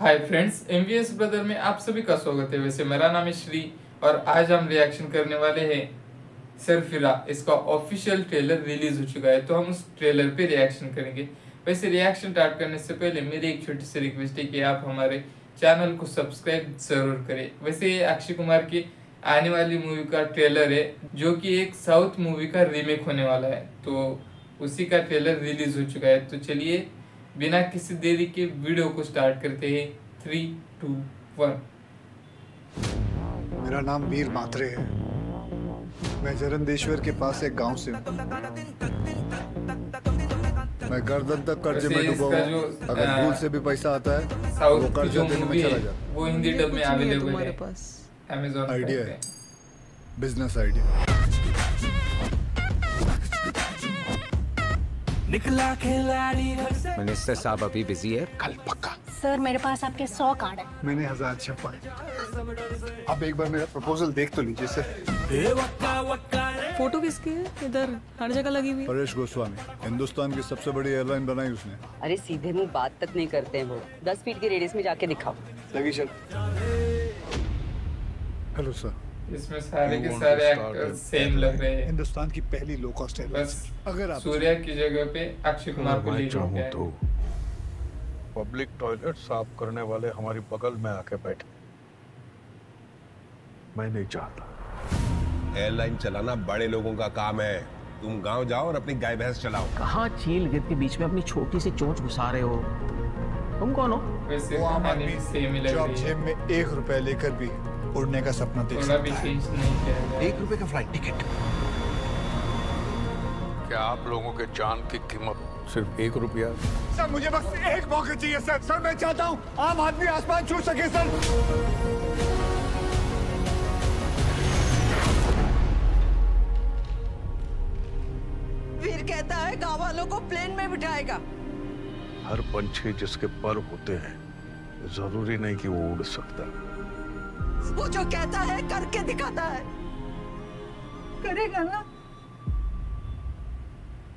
Hi friends MVS brother में आप सभी का स्वागत है। वैसे मेरा नाम है श्री और आज हम रिएक्शन करने वाले हैं सरफिरा इसका ऑफिशियल ट्रेलर रिलीज़ हो चुका है तो हम उस ट्रेलर पे रिएक्शन करेंगे। वैसे रिएक्शन स्टार्ट करने से पहले मेरी एक छोटी सी रिक्वेस्ट है कि आप हमारे चैनल को सब्सक्राइब ज़रूर करें। वैसे ये अक्षय कुमार की आने वाली मूवी का ट्रेलर है, जो कि एक साउथ मूवी का रीमेक होने वाला है तो उसी का ट्रेलर रिलीज़ हो चुका है। तो चलिए बिना किसी देरी के वीडियो को स्टार्ट करते हैं। थ्री टू वन मेरा नाम वीर मात्रे है। मैं जरंदेश्वर के पास एक गाँव से हूँ। मैं गर्दन तक कर्जे में डूबा हूँ। अगर भूल से भी पैसा आता है वो कर्जा देने में चला है जाता वो हिंदी डब में है अवेलेबल है। पास। अमेजोन आइडिया है। बिज़नेस आइडिया निकला खिलाड़ी मिनिस्टर साहब अभी बिज़ी है। कल पक्का। सर मेरे पास आपके सौ कार्ड है। मैंने हज़ार छप्पा है अब एक बार मेरा प्रपोजल देख तो लीजिए सर। फ़ोटो किसकी है? इधर हर जगह लगी हुई। परेश गोस्वामी हिंदुस्तान की सबसे बड़ी एयरलाइन बनाई उसने। अरे सीधे मुँह बात तक नहीं करते हैं वो। दस फीट के रेडियस में जाके दिखाओ। लगी चल हेलो सर। इसमें सारे के सारे एक्टर सेम लग रहे हैं। हिंदुस्तान की पहली लो कॉस्ट एयरलाइन बस अगर आप सूर्या की जगह पे अक्षय कुमार को लीड हो गया तो पब्लिक टॉयलेट साफ़ करने वाले हमारी बगल में आके बैठे। मैं नहीं चाहता। एयरलाइन चलाना बड़े लोगों का काम है। तुम गाँव जाओ और अपनी गाय भैंस चलाओ। कहाँ चील गिद्ध के बीच में अपनी छोटी सी चोंच घुसा रहे हो? तुम कौन हो? वैसे वो आम आदमी भी सेम लग जो आप रही है। जेब में एक रुपए लेकर भी उड़ने का सपना देख सकता है। है। एक रुपए का फ़्लाइट टिकट क्या आप लोगों के जान की कीमत सिर्फ़ एक रुपया? सर मुझे बस एक मौका चाहिए सर। सर मैं चाहता हूँ आम आदमी आसमान छू सके सर। वीर कहता है गाँव वालों को प्लेन में बिठाएगा। हर पंछी जिसके पर होते हैं ज़रूरी नहीं कि वो उड़ सकता। वो जो कहता है करके दिखाता है। करेगा ना?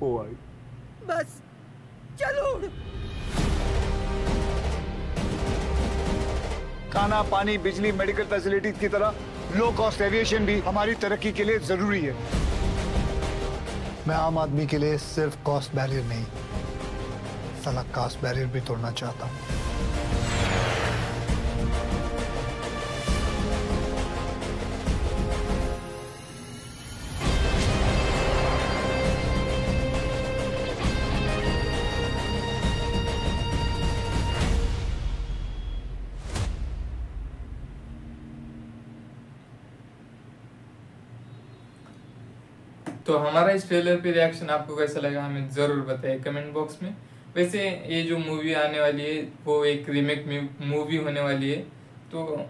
ओ आई। बस चलो उड़। खाना पानी बिजली मेडिकल फैसिलिटीज़ की तरह लो कॉस्ट एविएशन भी हमारी तरक्की के लिए ज़रूरी है। मैं आम आदमी के लिए सिर्फ़ कॉस्ट बैरियर नहीं साला कास्ट बैरियर भी तोड़ना चाहता हूँ। तो हमारा इस ट्रेलर पे रिएक्शन आपको कैसा लगा हमें ज़रूर बताइए कमेंट बॉक्स में। वैसे ये जो मूवी आने वाली है, वो एक रीमेक मूवी होने वाली है तो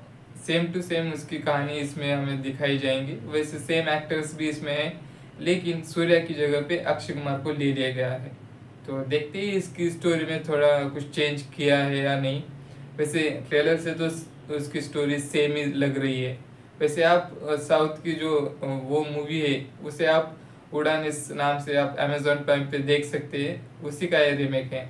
सेम टू सेम उसकी कहानी इसमें हमें दिखाई जाएँगी। वैसे सेम एक्टर्स भी इसमें हैं, लेकिन सूर्या की जगह पे अक्षय कुमार को ले लिया गया है। तो देखते ही इसकी स्टोरी में थोड़ा कुछ चेंज किया है या नहीं। वैसे ट्रेलर से तो उसकी स्टोरी सेम ही लग रही है। वैसे आप साउथ की जो वो मूवी है, उसे आप उड़ान इस नाम से आप अमेजोन प्राइम पे देख सकते हैं। उसी का ये रिमेक है।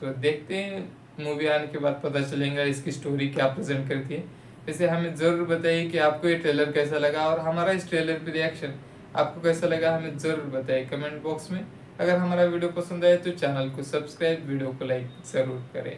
तो देखते हैं मूवी आने के बाद पता चलेगा इसकी स्टोरी क्या प्रेजेंट करती है। वैसे हमें ज़रूर बताइए कि आपको ये ट्रेलर कैसा लगा और हमारा इस ट्रेलर पर रिएक्शन आपको कैसा लगा, हमें ज़रूर बताइए कमेंट बॉक्स में। अगर हमारा वीडियो पसंद आए तो चैनल को सब्सक्राइब वीडियो को लाइक ज़रूर करें।